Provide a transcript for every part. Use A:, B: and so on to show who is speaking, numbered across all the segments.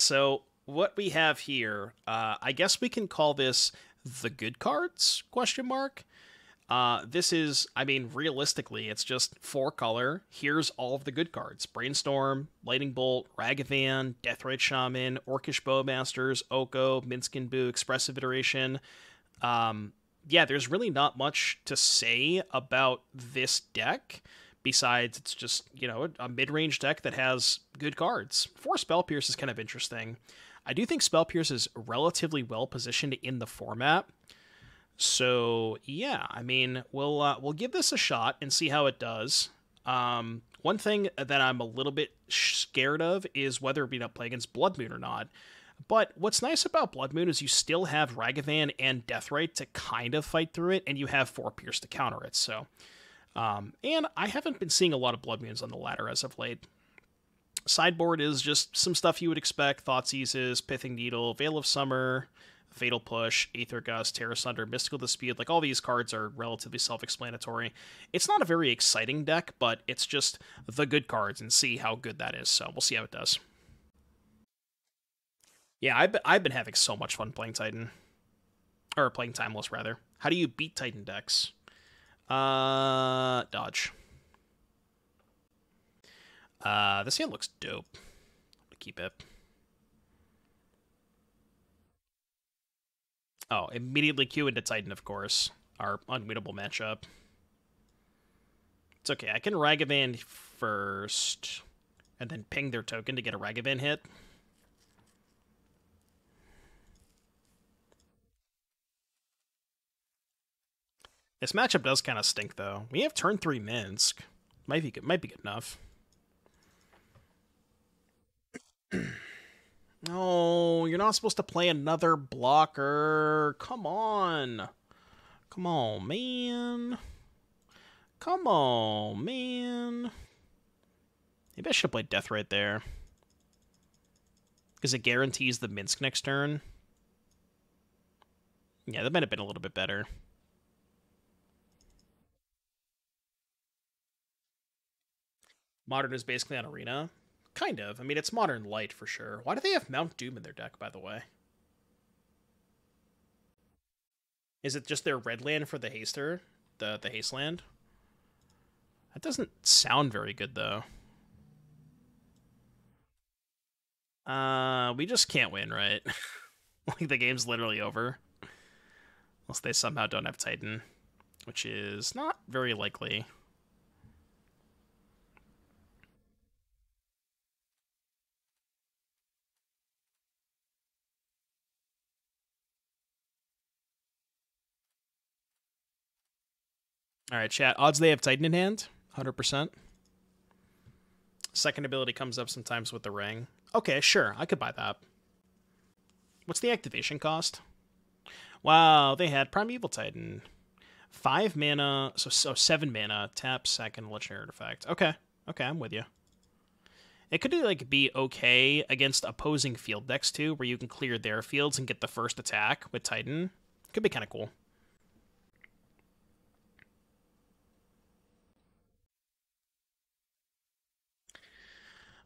A: So what we have here, uh, I guess we can call this the good cards? Question mark. Uh, this is, I mean, realistically, it's just four color. Here's all of the good cards Brainstorm, Lightning Bolt, Ragavan, Deathrite Shaman, Orcish Bowmasters, Oko, Minsc Boo, Expressive Iteration. Um, yeah, there's really not much to say about this deck besides it's just, you know, a, mid range deck that has good cards. Four Spell Pierce is kind of interesting. I do think Spell Pierce is relatively well positioned in the format. So yeah, I mean, we'll uh, we'll give this a shot and see how it does. Um, one thing that I'm a little bit scared of is whether we don't play against Blood Moon or not. But what's nice about Blood Moon is you still have Ragavan and Deathrite to kind of fight through it, and you have Four Pierce to counter it. So, um, and I haven't been seeing a lot of Blood Moons on the ladder as of late. Sideboard is just some stuff you would expect: Thoughtseizes, Pithing Needle, Veil of Summer, Fatal Push, Aether Gust, Tear Asunder, Mystical Dispute. Like all these cards are relatively self-explanatory. It's not a very exciting deck, but it's just the good cards and see how good that is. So we'll see how it does. Yeah, I've I've been having so much fun playing Titan. Or playing Timeless, rather. How do you beat Titan decks? Uh, dodge. Uh, this hand looks dope. keep it. Oh, immediately queue into Titan, of course. Our unwinnable matchup. It's okay. I can Ragavan first, and then ping their token to get a Ragavan hit. This matchup does kind of stink, though. We have turn three Minsc. Might be good. Might be good enough. No, you're not supposed to play another blocker. Come on. Come on, man. Come on, man. Maybe I should played Deathrite there. Because it guarantees the Minsc next turn. Yeah, that might have been a little bit better. Modern is basically an arena. Kind of. I mean, it's modern light for sure. Why do they have Mount Doom in their deck, by the way? Is it just their red land for the haster? The the haste land? That doesn't sound very good though. Uh we just can't win, right? like the game's literally over. Unless they somehow don't have Titan. Which is not very likely. All right, chat. Odds they have Titan in hand, 100%. Second ability comes up sometimes with the ring. Okay, sure. I could buy that. What's the activation cost? Wow, they had Primeval Titan. Five mana, so, so seven mana, tap, second, legendary artifact. Okay, okay, I'm with you. It could like be okay against opposing field decks too, where you can clear their fields and get the first attack with Titan. Could be kind of cool.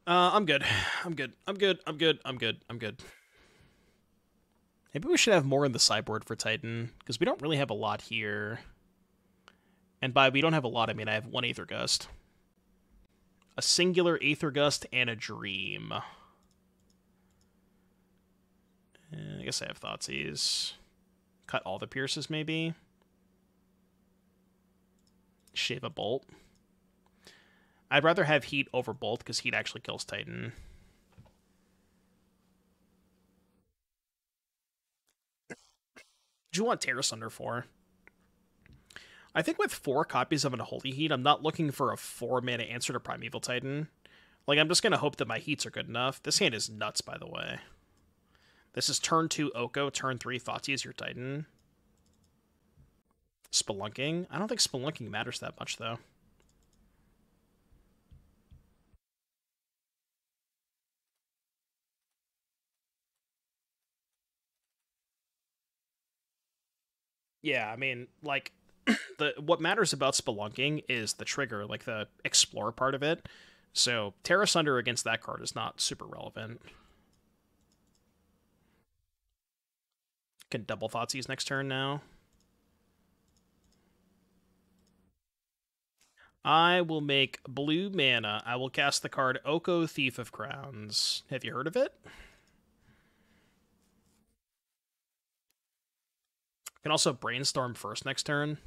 A: Uh, I'm good. I'm good. I'm good. I'm good. I'm good. I'm good. Maybe we should have more in the sideboard for Titan, because we don't really have a lot here. And by we don't have a lot, I mean I have one Aether Gust. A singular Aether Gust and a Dream. Eh, I guess I have Thoughtseize. Cut all the Pierces, maybe? Shave a Bolt. I'd rather have Heat over Bolt because Heat actually kills Titan. Do you want Tear Asunder for? I think with four copies of Unholy Heat, I'm not looking for a four mana answer to Primeval Titan. Like, I'm just going to hope that my heats are good enough. This hand is nuts, by the way. This is turn 2 Oko, turn 3 Thoughtseize your Titan. Spelunking? I don't think Spelunking matters that much, though. Yeah, I mean, like the what matters about spelunking is the trigger, like the explore part of it. So Tear Asunder against that card is not super relevant. Can double Thoughtseize next turn now. I will make blue mana. I will cast the card Oko Thief of Crowns. Have you heard of it? Can also brainstorm first next turn.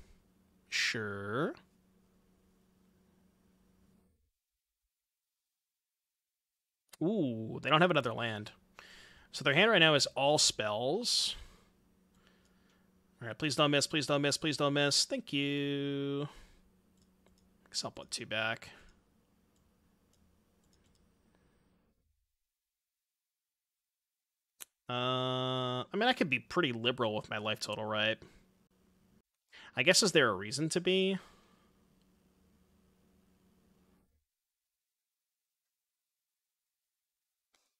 A: Sure. Ooh, they don't have another land. So their hand right now is all spells. All right, please don't miss, please don't miss, please don't miss. Thank you. Guess I'll put two back. Uh, I mean, I could be pretty liberal with my life total, right? I guess is there a reason to be?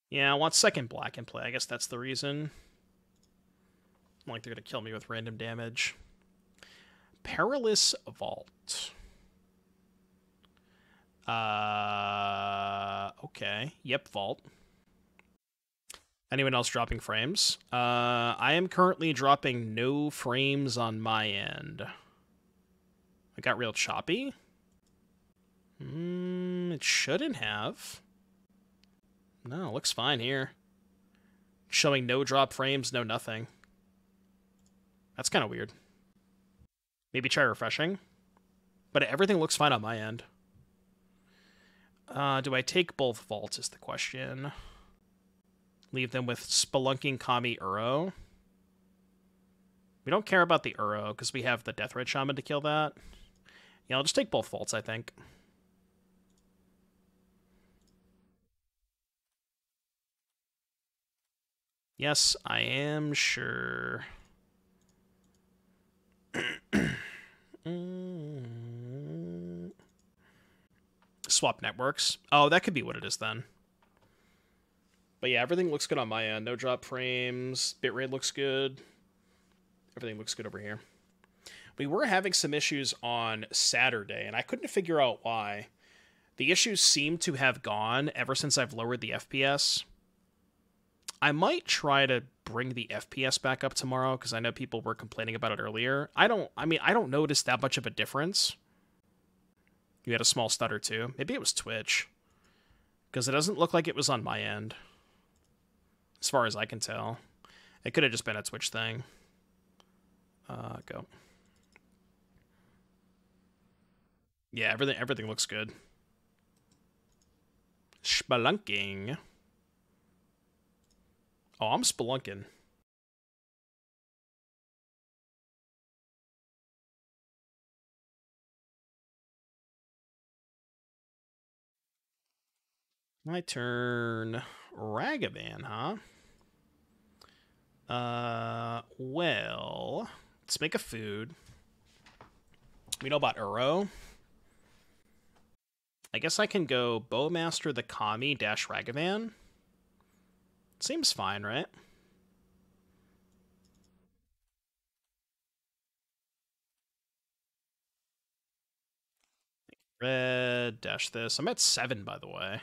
A: Yeah, I want second black in play. I guess that's the reason. Like they're gonna kill me with random damage. Perilous Vault. Uh, okay. Yep, Vault. Anyone else dropping frames? Uh, I am currently dropping no frames on my end. I got real choppy. Hmm, it shouldn't have. No, looks fine here. Showing no drop frames, no nothing. That's kind of weird. Maybe try refreshing. But everything looks fine on my end. Uh, do I take both vaults is the question. Leave them with Spelunking Kami Uro. We don't care about the Uro because we have the Death Deathrite Shaman to kill that. Yeah, I'll just take both faults, I think. Yes, I am sure. Swap networks. Oh, that could be what it is then. But yeah, everything looks good on my end. No drop frames. Bitrate looks good. Everything looks good over here. We were having some issues on Saturday, and I couldn't figure out why. The issues seem to have gone ever since I've lowered the FPS. I might try to bring the FPS back up tomorrow because I know people were complaining about it earlier. I don't, I mean, I don't notice that much of a difference. You had a small stutter too. Maybe it was Twitch because it doesn't look like it was on my end as far as I can tell. It could have just been a Twitch thing. Uh, go. Yeah, everything everything looks good. Spelunking. Oh, I'm spelunking. My turn. Ragavan, huh? Uh, well, let's make a food. We know about Uro. I guess I can go Bowmaster the Kami dash Ragavan. Seems fine, right? Red dash this. I'm at seven, by the way.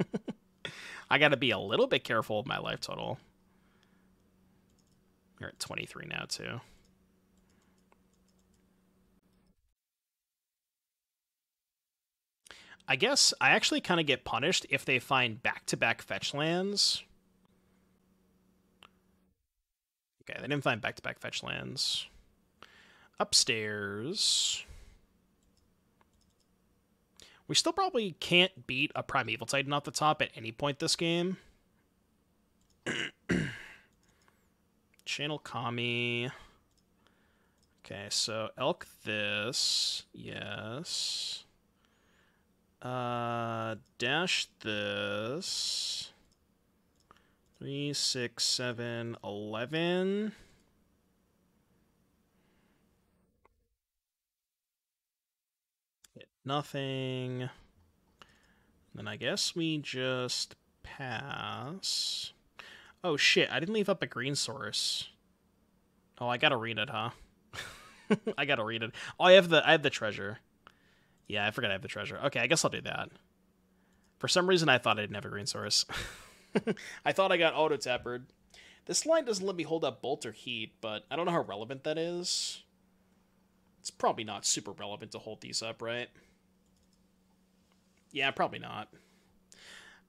A: I got to be a little bit careful of my life total. You're at 23 now, too. I guess I actually kind of get punished if they find back-to-back -back fetch lands. Okay, they didn't find back-to-back -back fetch lands. Upstairs. We still probably can't beat a Primeval Titan off the top at any point this game. Channel Kami. Okay, so elk this. Yes. Uh, dash this. Three, six, seven, eleven. Nothing. Then I guess we just pass. Oh shit, I didn't leave up a green source. Oh, I gotta read it, huh? I gotta read it. Oh, I have the I have the treasure. Yeah, I forgot I have the treasure. Okay, I guess I'll do that. For some reason, I thought I didn't have a green source. I thought I got auto tappered. This line doesn't let me hold up Bolt or Heat, but I don't know how relevant that is. It's probably not super relevant to hold these up, right? Yeah, probably not.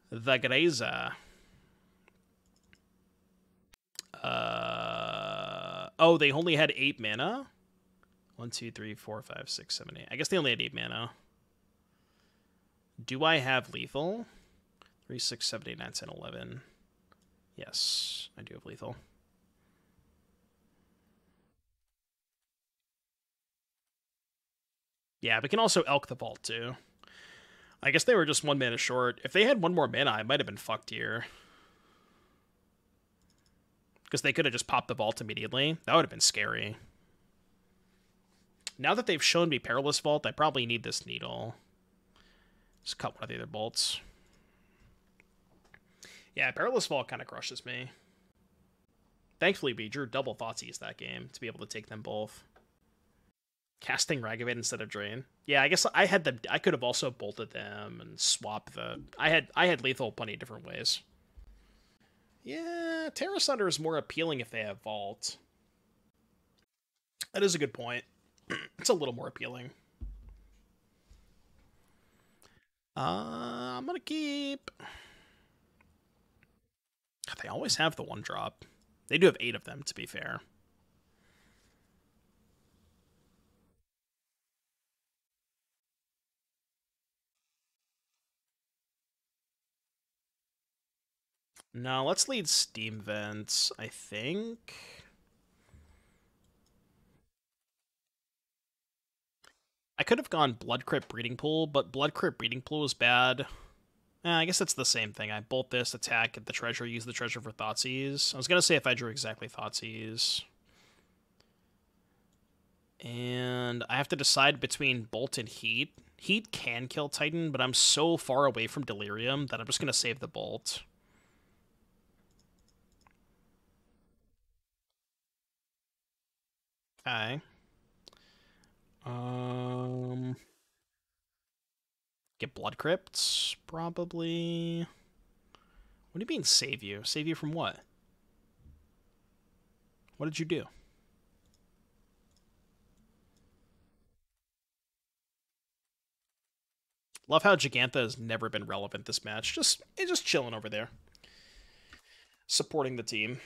A: The Greza. Uh, oh, they only had eight mana? One, two, three, four, five, six, seven, eight. I guess they only had eight mana. Do I have lethal? Three, six, seven, eight, nine, ten, eleven. Yes, I do have lethal. Yeah, we can also elk the vault too. I guess they were just one mana short. If they had one more mana, I might have been fucked here. Because they could have just popped the vault immediately. That would have been scary. Now that they've shown me Perilous Vault, I probably need this needle. Just cut one of the other bolts. Yeah, Perilous Vault kind of crushes me. Thankfully, we drew double Thoughtseize that game to be able to take them both. Casting Ragavan instead of Drain. Yeah, I guess I had the I could have also bolted them and swapped the I had I had lethal plenty of different ways. Yeah, Tear Asunder is more appealing if they have Vault. That is a good point. it's a little more appealing. Uh, I'm gonna keep. They always have the one drop. They do have eight of them, to be fair. No, let's lead Steam Vents, I think. I could have gone Blood Crypt Breeding Pool, but Blood Crypt Breeding Pool is bad. Eh, I guess it's the same thing. I bolt this, attack, get the treasure, use the treasure for Thoughtseize. I was going to say if I drew exactly Thoughtseize. And I have to decide between Bolt and Heat. Heat can kill Titan, but I'm so far away from Delirium that I'm just going to save the Bolt. Okay. Um, get blood crypts probably. What do you mean save you? Save you from what? What did you do? Love how Jegantha has never been relevant this match. Just just chilling over there. Supporting the team.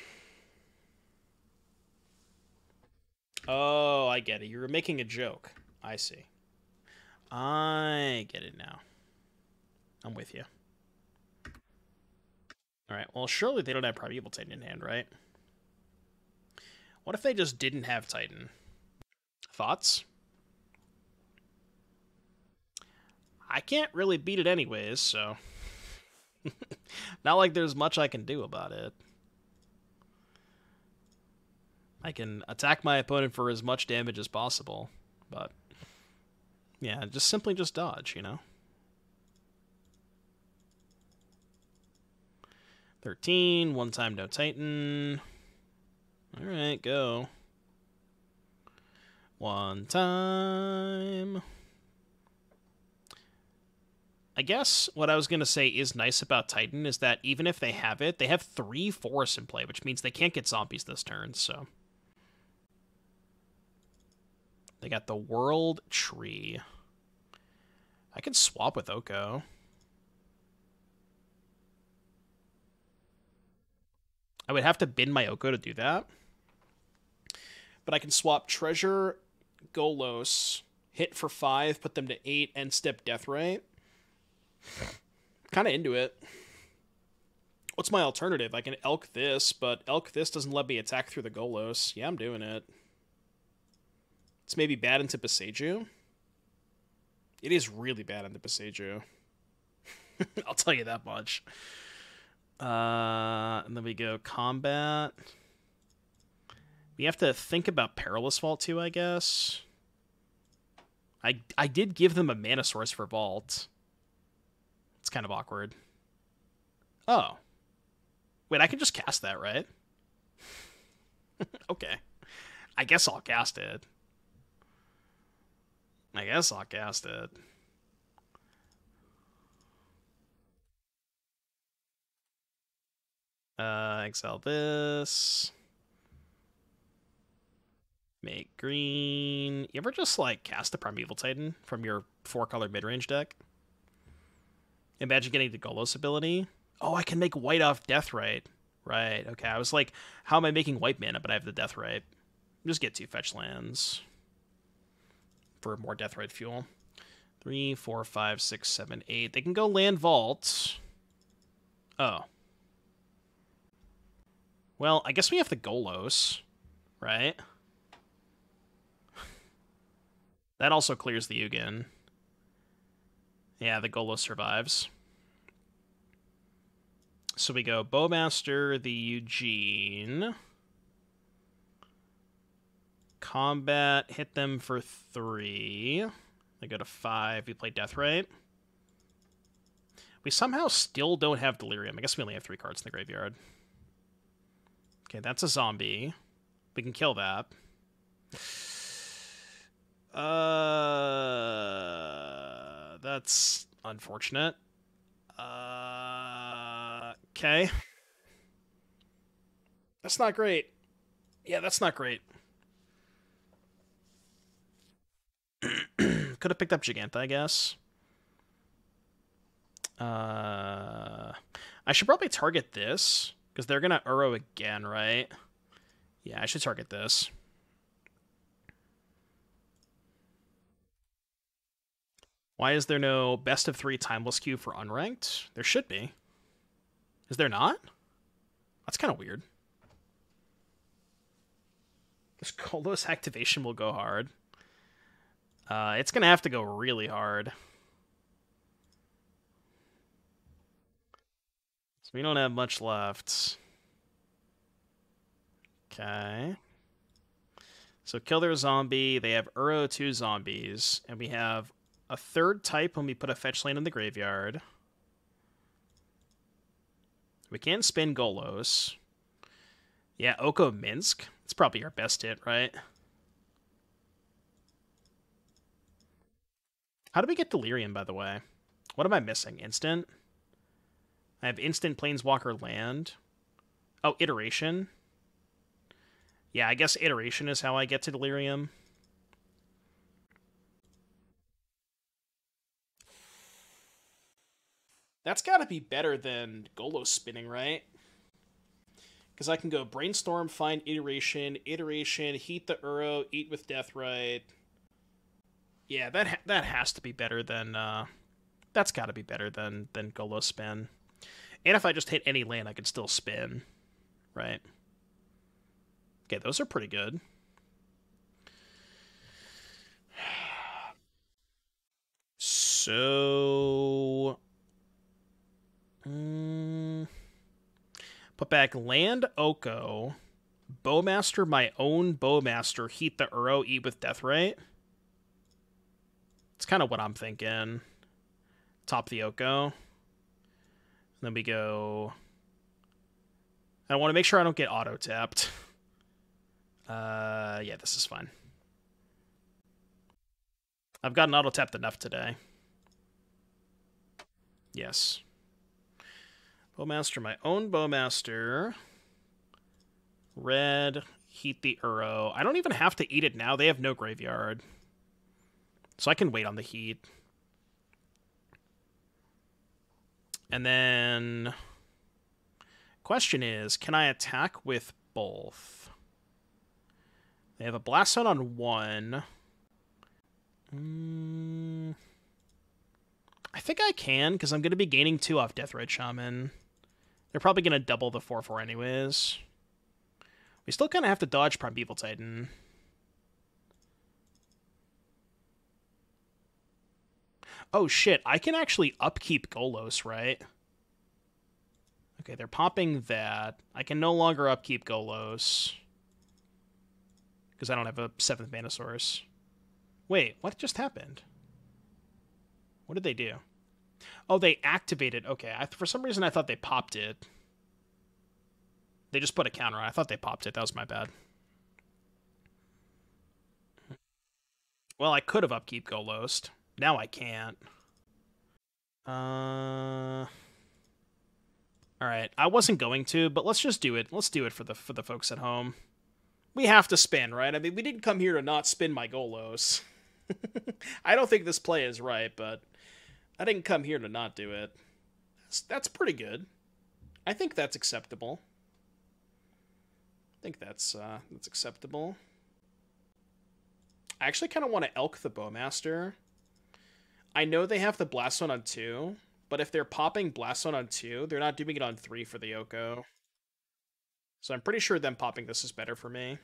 A: Oh, I get it. You were making a joke. I see. I get it now. I'm with you. Alright, well, surely they don't have Primeval Titan in hand, right? What if they just didn't have Titan? Thoughts? I can't really beat it anyways, so... Not like there's much I can do about it. I can attack my opponent for as much damage as possible, but yeah, just simply just dodge, you know. 13, one time no Titan. Alright, go. One time. I guess what I was going to say is nice about Titan is that even if they have it, they have three forests in play, which means they can't get zombies this turn, so. They got the World Tree. I could swap with Oko. I would have to bin my Oko to do that. But I can swap Treasure, Golos, hit for 5, put them to 8, and step Deathrite. kind of into it. What's my alternative? I can Elk this, but Elk this doesn't let me attack through the Golos. Yeah, I'm doing it. It's maybe bad into Boseiju. It is really bad into Boseiju. I'll tell you that much. Uh, and then we go combat. We have to think about Perilous Vault too, I guess. I I did give them a mana source for Vault. It's kind of awkward. Oh. Wait, I can just cast that, right? okay. I guess I'll cast it. I guess I'll cast it. Uh, exile this. Make green. You ever just like cast a Primeval Titan from your four color mid range deck? Imagine getting the Golos ability. Oh, I can make white off Deathrite. Right. Right. Okay. I was like, how am I making white mana, but I have the Death Deathrite? Just get two fetch lands for more Deathrite fuel. Three, four, five, six, seven, eight. They can go land vault. Oh. Well, I guess we have the Golos, right? that also clears the Ugin. Yeah, the Golos survives. So we go Bowmaster, the Ugin. Combat, hit them for three. They go to five. We play Death Deathrite. We somehow still don't have Delirium. I guess we only have three cards in the graveyard. Okay, that's a zombie. We can kill that. Uh, that's unfortunate. Uh, okay. That's not great. Yeah, that's not great. Could have picked up Jegantha, I guess. Uh, I should probably target this, because they're going to Uro again, right? Yeah, I should target this. Why is there no best of three timeless queue for unranked? There should be. Is there not? That's kind of weird. This Golos activation will go hard. Uh, it's going to have to go really hard. So we don't have much left. Okay. So kill their zombie. They have Uro 2 zombies. And we have a third type when we put a fetch land in the graveyard. We can spin Golos. Yeah, Oko Minsc. It's probably our best hit, right? How do we get Delirium, by the way? What am I missing? Instant? I have instant Planeswalker land. Oh, Iteration. Yeah, I guess Iteration is how I get to Delirium. That's got to be better than Golos spinning, right? Because I can go Brainstorm, find Iteration, Iteration, Heat the Uro, Eat with Deathrite. Yeah, that ha- that has to be better than uh, that's got to be better than than Golo spin. And if I just hit any land, I could still spin, right? Okay, those are pretty good. So, um, put back land Oko, Bowmaster, my own Bowmaster, heat the Uro, eat with Deathrite. It's kind of what I'm thinking. Top the Oko. Then we go... I want to make sure I don't get auto-tapped. Uh, yeah, this is fine. I've gotten auto-tapped enough today. Yes. Bowmaster, my own Bowmaster. Red, heat the Uro. I don't even have to eat it now. They have no graveyard. So I can wait on the heat. And then question is, can I attack with both? They have a blast zone on one. Mm, I think I can, because I'm going to be gaining two off Deathrite Shaman. They're probably going to double the 4-4 anyways. We still kind of have to dodge Primeval Titan. Oh shit, I can actually upkeep Golos, right? Okay, they're popping that. I can no longer upkeep Golos. Because I don't have a seventh mana source. Wait, what just happened? What did they do? Oh, they activated. Okay, I, for some reason I thought they popped it. They just put a counter on. I thought they popped it. That was my bad. Well, I could have upkeep Golos. Now I can't. Uh... All right, I wasn't going to, but let's just do it. Let's do it for the for the folks at home. We have to spin, right? I mean, we didn't come here to not spin my Golos. I don't think this play is right, but I didn't come here to not do it. That's, that's pretty good. I think that's acceptable. I think that's uh, that's acceptable. I actually kind of want to elk the Bowmaster. I know they have the Blast Zone on two, but if they're popping Blast Zone on two, they're not doing it on three for the Oko. So I'm pretty sure them popping this is better for me.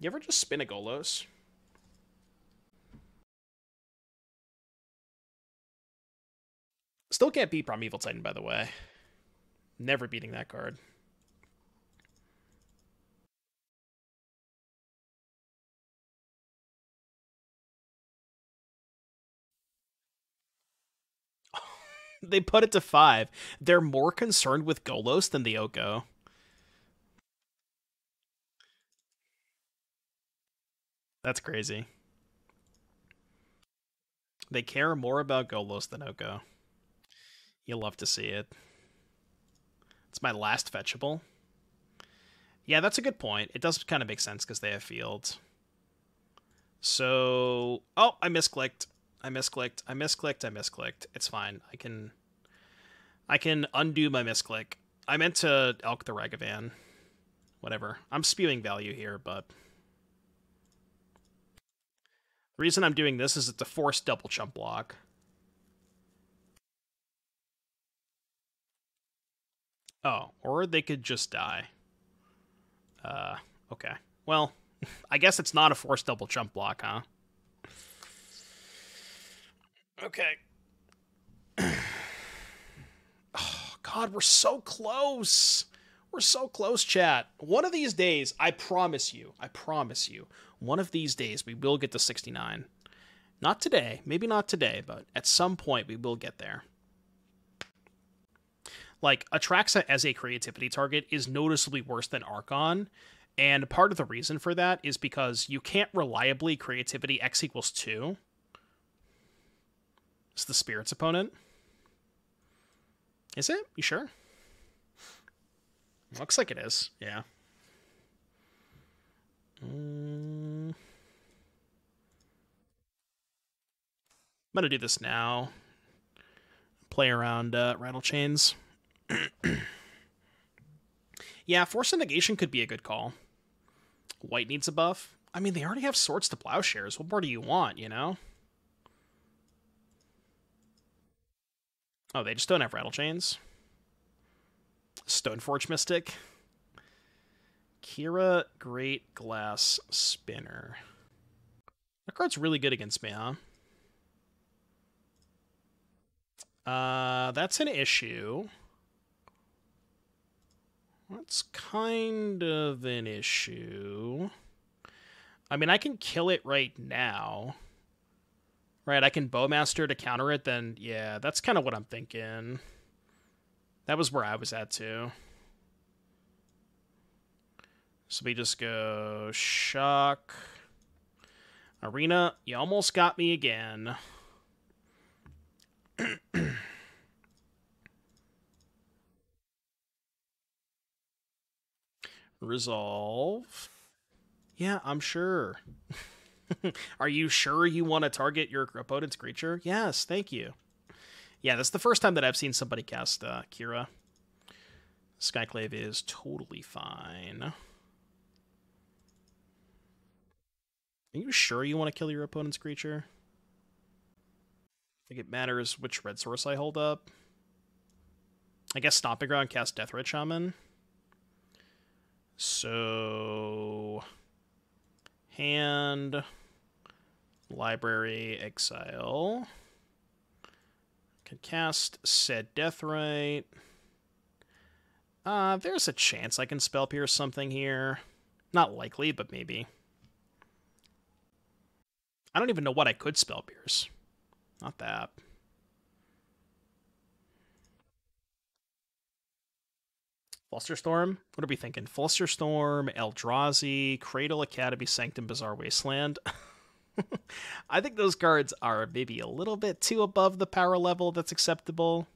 A: You ever just spin a Golos? Still can't beat Primeval Titan, by the way. Never beating that card. they put it to five. They're more concerned with Golos than the Oko. That's crazy. They care more about Golos than Oko. You'll love to see it. It's my last fetchable. Yeah, that's a good point. It does kind of make sense because they have fields. So, oh, I misclicked. I misclicked. I misclicked. I misclicked. It's fine. I can I can undo my misclick. I meant to elk the Ragavan. Whatever. I'm spewing value here, but the reason I'm doing this is it's a forced double chump block. Oh, or they could just die. Uh, okay. Well, I guess it's not a forced double jump block, huh? Okay. oh, God, we're so close. We're so close, chat. One of these days, I promise you, I promise you, one of these days we will get to 69. Not today, maybe not today, but at some point we will get there. Like, Atraxa as a creativity target is noticeably worse than Archon, and part of the reason for that is because you can't reliably creativity x equals 2 it's the Spirit's opponent. Is it? You sure? Looks like it is. Yeah. Mm. I'm gonna do this now. Play around uh, Rattlechains. yeah, force negation could be a good call. White needs a buff. I mean, they already have swords to plowshares. What more do you want, you know? Oh, they just don't have Rattlechains. Stoneforge Mystic. Kira Great Glass Spinner. That card's really good against me, huh? Uh, that's an issue. That's kind of an issue. I mean, I can kill it right now right? I can Bowmaster to counter it, then yeah, that's kind of what I'm thinking. That was where I was at too. So we just go shock. Arena, you almost got me again. Resolve. Yeah, I'm sure. Are you sure you want to target your opponent's creature? Yes, thank you. Yeah, that's the first time that I've seen somebody cast uh, Kira. Skyclave is totally fine. Are you sure you want to kill your opponent's creature? I think it matters which red source I hold up. I guess Stomping Ground cast Deathrite Shaman. So... Hand... Library Exile. Can cast said Deathrite. Uh, there's a chance I can Spell Pierce something here. Not likely, but maybe. I don't even know what I could Spell Pierce. Not that. Flusterstorm? What are we thinking? Flusterstorm, Eldrazi, Cradle Academy, Sanctum, Bazaar Wasteland. I think those cards are maybe a little bit too above the power level that's acceptable.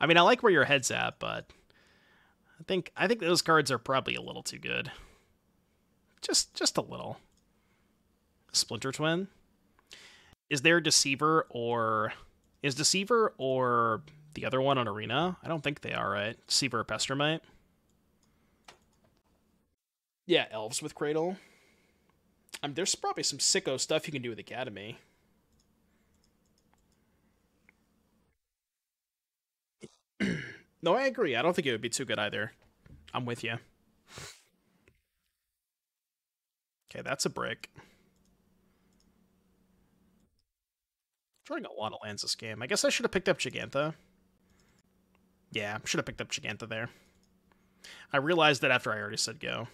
A: I mean, I like where your head's at, but I think I think those cards are probably a little too good. Just just a little. Splinter Twin. Is there Deceiver or is Deceiver or the other one on Arena? I don't think they are, right? Deceiver or Pestermite? Yeah, Elves with Cradle. I mean, there's probably some sicko stuff you can do with the Academy. no, I agree. I don't think it would be too good either. I'm with you. Okay, that's a brick. Drawing a lot of lands this game. I guess I should have picked up Jegantha. Yeah, should have picked up Jegantha there. I realized that after I already said go.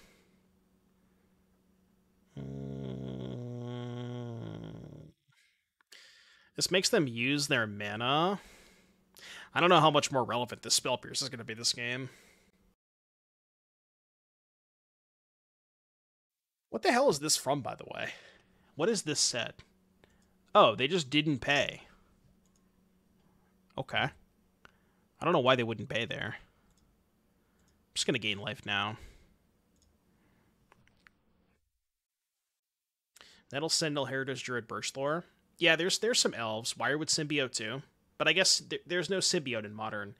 A: This makes them use their mana. I don't know how much more relevant this Spell Pierce is going to be this game. What the hell is this from, by the way? What is this set? Oh, they just didn't pay. Okay. I don't know why they wouldn't pay there. I'm just going to gain life now. That'll send Heritage Druid Birchlore. Yeah, there's there's some elves. Wirewood Symbiote too. But I guess th- there's no symbiote in modern.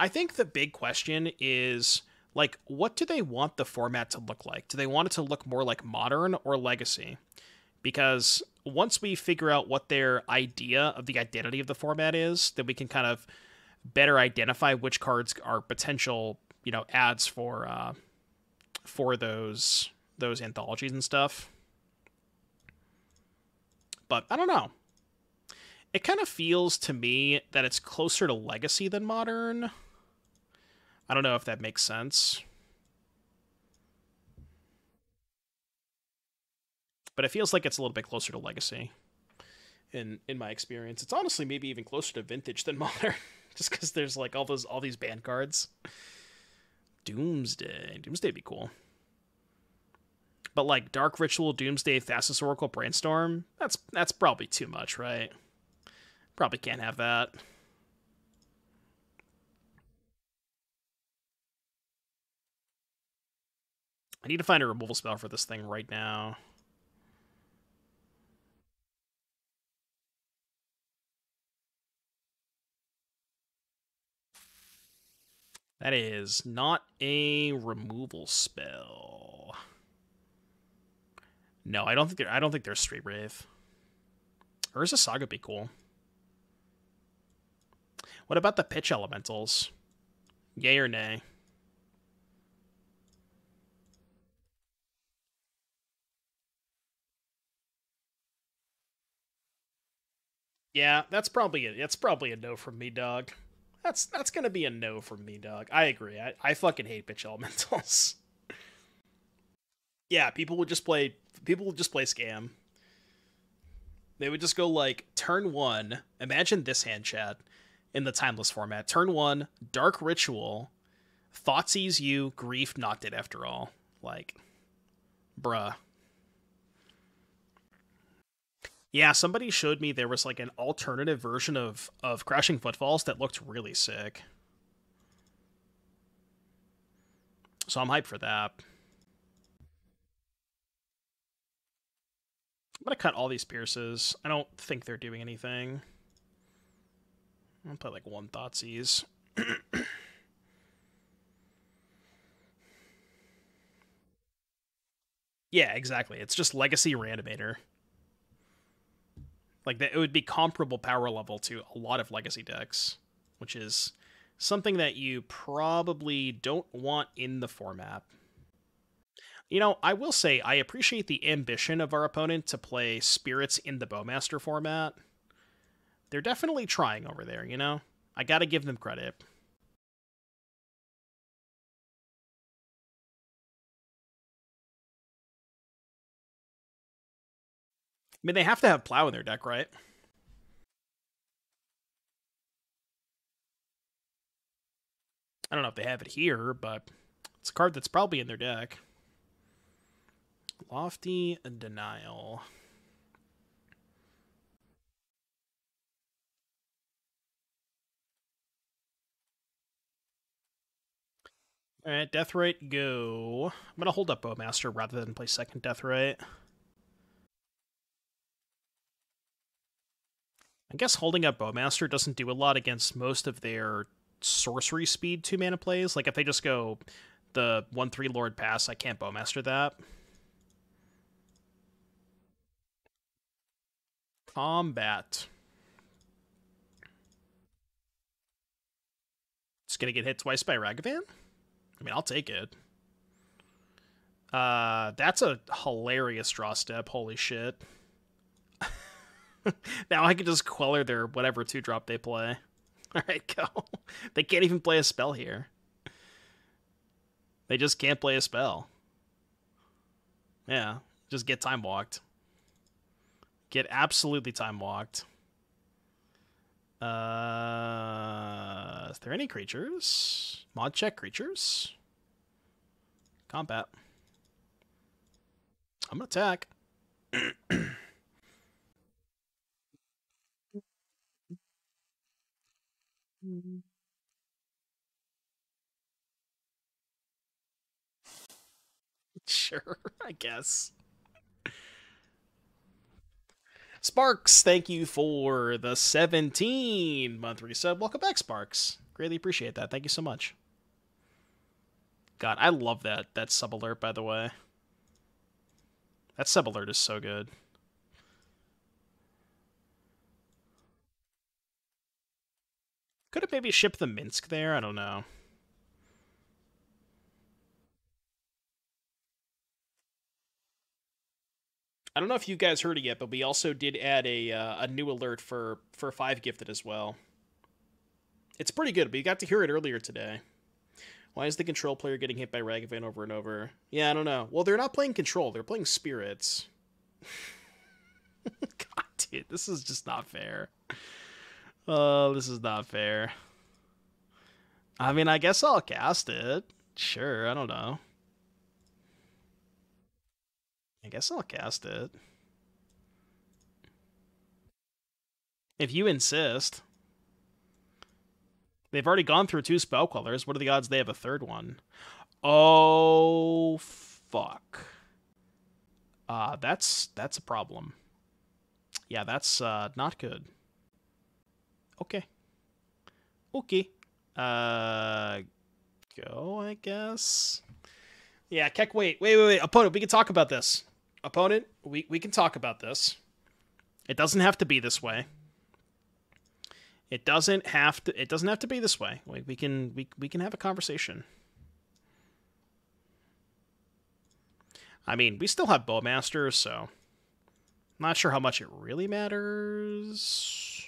A: I think the big question is like what do they want the format to look like? Do they want it to look more like modern or legacy? Because once we figure out what their idea of the identity of the format is, then we can kind of better identify which cards are potential, you know, ads for uh for those those anthologies and stuff. But I don't know. It kind of feels to me that it's closer to legacy than modern. I don't know if that makes sense. But it feels like it's a little bit closer to legacy in in my experience. It's honestly maybe even closer to vintage than modern just cuz there's like all those all these banned cards. Doomsday. Doomsday be cool. But like Dark Ritual, Doomsday, Thassa's Oracle, Brainstorm, that's that's probably too much, right? Probably can't have that. I need to find a removal spell for this thing right now. That is not a removal spell. No, I don't think I don't think there's Street Wraith. Urza's Saga be cool? What about the pitch elementals? Yay or nay? Yeah, that's probably a, that's probably a no from me, dog. That's that's gonna be a no from me, dog. I agree. I, I fucking hate pitch elementals. yeah, people would just play people would just play scam. They would just go like turn one. Imagine this hand chat in the timeless format. Turn one, dark ritual, Thoughtseize you, grief not dead after all. Like, bruh. Yeah, somebody showed me there was like an alternative version of of Crashing Footfalls that looked really sick. So I'm hyped for that. I'm gonna cut all these pierces. I don't think they're doing anything. I'll play like one Thoughtseize. yeah, exactly. It's just Legacy Reanimator. Like that, it would be comparable power level to a lot of Legacy decks, which is something that you probably don't want in the format. You know, I will say I appreciate the ambition of our opponent to play spirits in the Bowmaster format they're definitely trying over there, you know? I gotta give them credit. I mean, they have to have Plow in their deck, right? I don't know if they have it here, but it's a card that's probably in their deck. Lofty Denial. All right, Deathrite, go. I'm gonna hold up Bowmaster rather than play second Deathrite. I guess holding up Bowmaster doesn't do a lot against most of their sorcery speed two mana plays. Like if they just go the one three Lord pass, I can't Bowmaster that. Combat. It's gonna get hit twice by Ragavan? I mean, I'll take it. Uh, that's a hilarious draw step. Holy shit. now I can just queller their whatever two drop they play. Alright, go. they can't even play a spell here. They just can't play a spell. Yeah, just get time walked. Get absolutely time walked. Uh, is there any creatures? Mod check creatures. Combat. I'm gonna attack. sure, I guess. Sparks, thank you for the 17 month resub. Welcome back, Sparks. Greatly appreciate that. Thank you so much. God, I love that that sub alert, by the way. That sub alert is so good. Could have maybe shipped the Minsc there? I don't know. I don't know if you guys heard it yet, but we also did add a uh, a new alert for for five gifted as well. It's pretty good, but you got to hear it earlier today. Why is the control player getting hit by Ragavan over and over? Yeah, I don't know. Well, they're not playing control; they're playing spirits. God, dude, this is just not fair. Oh, this is not fair. I mean, I guess I'll cast it. Sure, I don't know. I guess I'll cast it. If you insist. They've already gone through two spell quellerers. What are the odds they have a third one? Oh fuck. Uh that's that's a problem. Yeah, that's uh not good. Okay. Okay. Uh go, I guess. Yeah, Keck, wait, wait, wait, wait. Opponent, we can talk about this. Opponent, we, we can talk about this. It doesn't have to be this way. It doesn't have to it doesn't have to be this way. We, we can we, we can have a conversation. I mean, we still have Bowmasters, so not sure how much it really matters.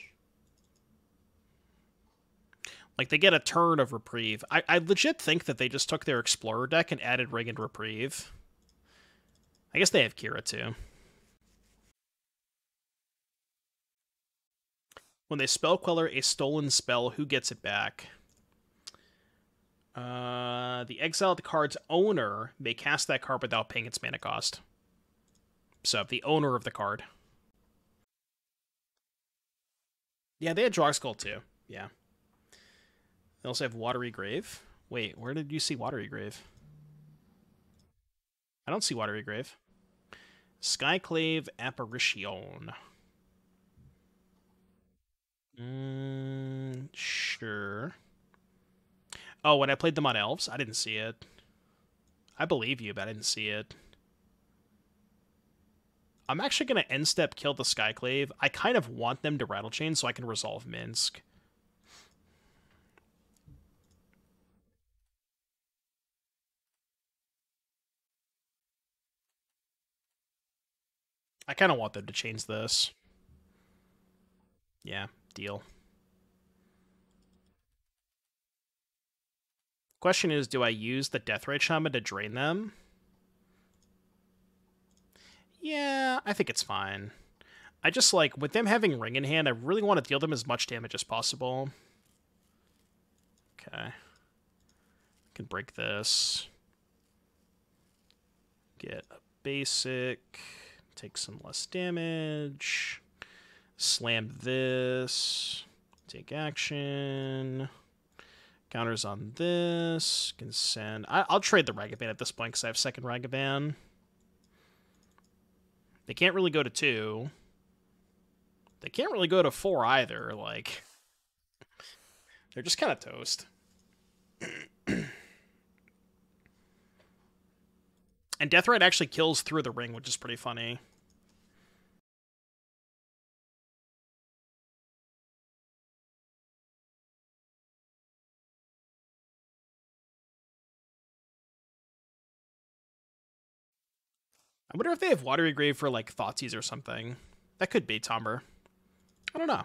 A: Like they get a turn of reprieve. I, I legit think that they just took their Explorer deck and added Ring and Reprieve. I guess they have Kira too. When they spell queller a stolen spell, who gets it back? Uh, the exile card's owner may cast that card without paying its mana cost. So the owner of the card. Yeah, they had Drogskol too. Yeah. They also have Watery Grave. Wait, where did you see Watery Grave? I don't see Watery Grave. Skyclave Apparition. Mm, sure. Oh, when I played them on Elves, I didn't see it. I believe you, but I didn't see it. I'm actually going to end step kill the Skyclave. I kind of want them to Rattlechain so I can resolve Minsc. I kind of want them to change this. Yeah, deal. Question is, do I use the Deathrite Shaman to drain them? Yeah, I think it's fine. I just like, with them having Ring in hand, I really want to deal them as much damage as possible. Okay. I can break this. Get a basic. Take some less damage. Slam this. Take action. Counters on this. Can send. I, will trade the Ragavan at this point because I have second Ragavan. They can't really go to two. They can't really go to four either. Like, they're just kind of toast. and Deathrite actually kills through the ring, which is pretty funny. I wonder if they have Watery Grave for like Thoughtseize or something. That could be Tomber. I don't know.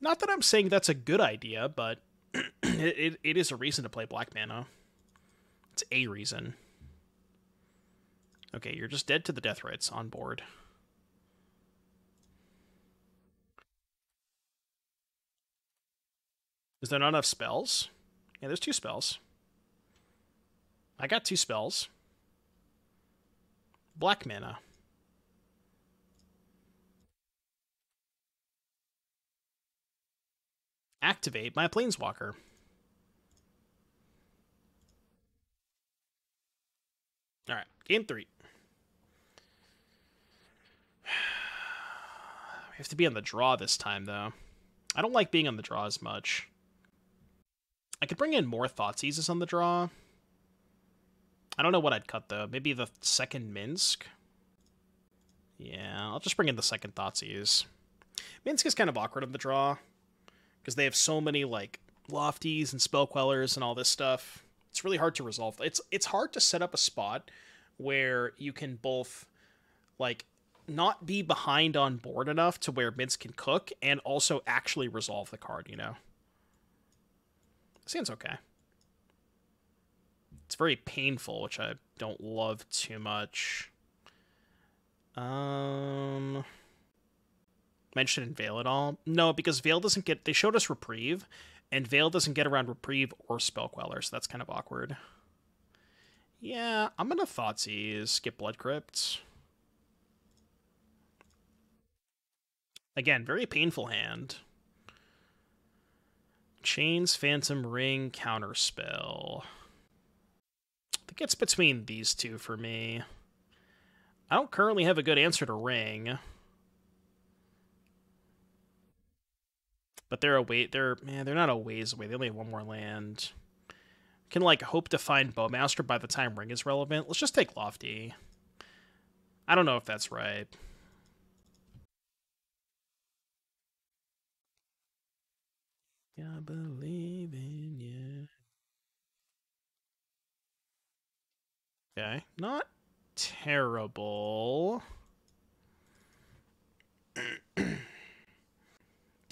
A: Not that I'm saying that's a good idea, but it, it, it is a reason to play Black Mana. It's a reason. Okay, you're just dead to the Deathrites on board. Is there not enough spells? Yeah, there's two spells. I got two spells. Black mana. Activate my Planeswalker. Alright, game three. We have to be on the draw this time, though. I don't like being on the draw as much. I could bring in more Thoughtseizes on the draw. I don't know what I'd cut, though. Maybe the second Minsc? Yeah, I'll just bring in the second Thoughtseize. Minsc is kind of awkward on the draw, because they have so many, like, Lofties and Spell Quellers and all this stuff. It's really hard to resolve. It's, it's hard to set up a spot where you can both, like, not be behind on board enough to where Minsc can cook and also actually resolve the card, you know? Seems okay. It's very painful, which I don't love too much. Um, mention in Veil at all? No, because Veil doesn't get. They showed us Reprieve, and Veil doesn't get around Reprieve or Spell Queller, so that's kind of awkward. Yeah, I'm gonna Thoughtseize, skip Blood Crypt. Again, very painful hand. Chains, Phantom Ring, Counterspell it's between these two for me. I don't currently have a good answer to Ring. But they're away they're man, they're not a ways away. They only have one more land. Can like hope to find Bowmaster by the time Ring is relevant. Let's just take Lofty. I don't know if that's right. I believe in you. Okay, not terrible. Do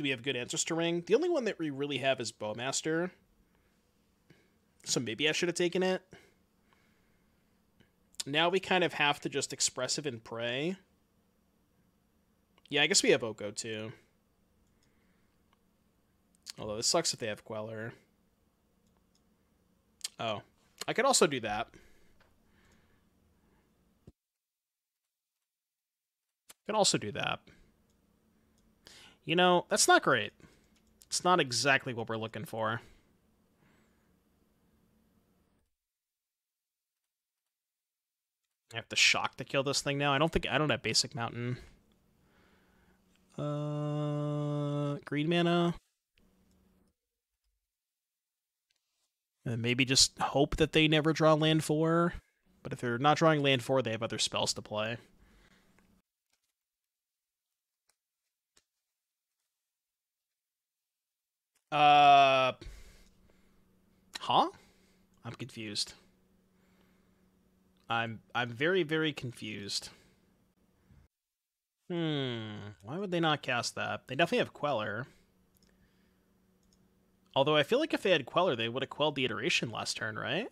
A: we have good answers to ring? The only one that we really have is Bowmaster. So maybe I should have taken it. Now we kind of have to just expressive and pray. Yeah, I guess we have Oko too. Although this sucks if they have Queller. Oh. I could also do that. Can also do that. You know, that's not great. It's not exactly what we're looking for. I have to shock to kill this thing now. I don't think I don't have basic mountain. Uh, green mana. And maybe just hope that they never draw land four. But if they're not drawing land four, they have other spells to play. Uh, huh? I'm confused. I'm I'm very very confused. Hmm. Why would they not cast that? They definitely have Queller. Although I feel like if they had Queller, they would have quelled the iteration last turn, right?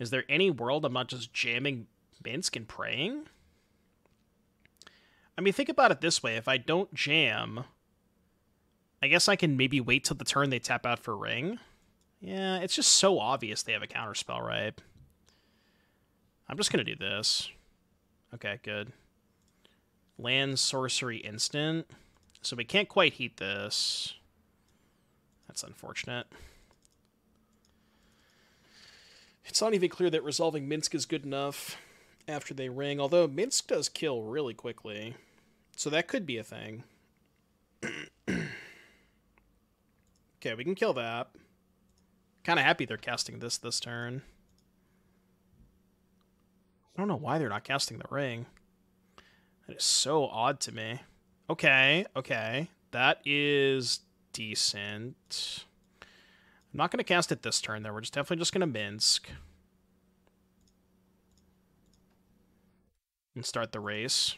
A: Is there any world I'm not just jamming Minsc and praying? I mean, think about it this way. If I don't jam, I guess I can maybe wait till the turn they tap out for ring. Yeah, it's just so obvious they have a counterspell, right? I'm just going to do this. Okay, good. Land sorcery instant. So we can't quite heat this. That's unfortunate. It's not even clear that resolving Minsc is good enough after they ring, although Minsc does kill really quickly. So that could be a thing. okay, we can kill that. Kind of happy they're casting this this turn. I don't know why they're not casting the ring. That is so odd to me. Okay, okay. That is decent. I'm not going to cast it this turn, though. We're just definitely just going to Minsc. And start the race.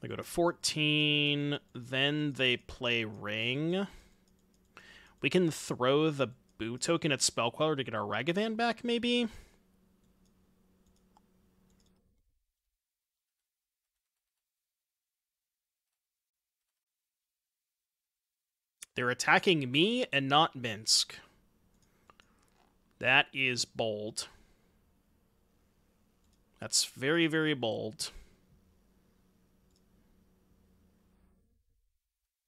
A: They go to 14. Then they play Ring. We can throw the Boo token at Spellqueller to get our Ragavan back, maybe? They're attacking me and not Minsc. That is bold. That's very, very bold.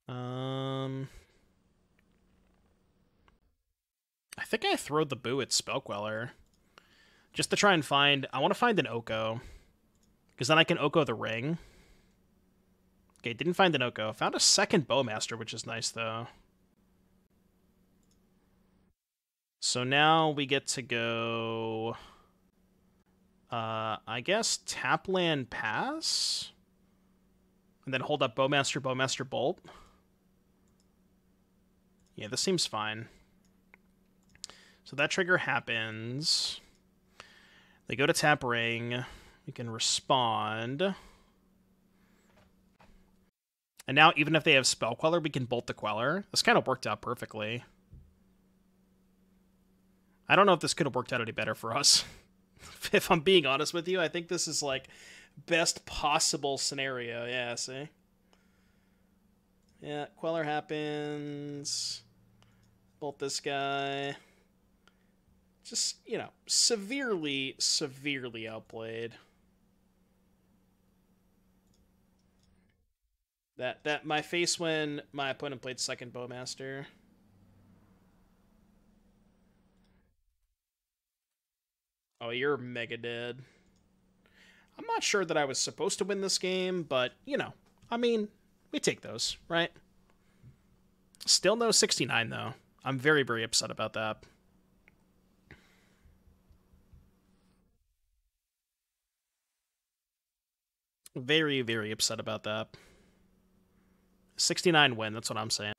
A: Um... I think I throw the boo at Spellqueller. Just to try and find... I want to find an Oko. Because then I can Oko the ring. Okay, didn't find an Oko. Found a second Bowmaster, which is nice, though. So now we get to go... Uh, I guess Tapland Pass? And then hold up Bowmaster, Bowmaster Bolt? Yeah, this seems fine. So that trigger happens. They go to tap ring. We can respond. And now, even if they have Spell Queller, we can Bolt the Queller. This kind of worked out perfectly. I don't know if this could have worked out any better for us. if I'm being honest with you, I think this is like best possible scenario. Yeah, see? Yeah, Queller happens. Bolt this guy. Just, you know, severely, severely outplayed. That that my face when my opponent played second bowmaster. Oh, you're mega dead. I'm not sure that I was supposed to win this game, but you know, I mean, we take those, right? Still no 69 though. I'm very very upset about that. Very very upset about that. 69 win, that's what I'm saying.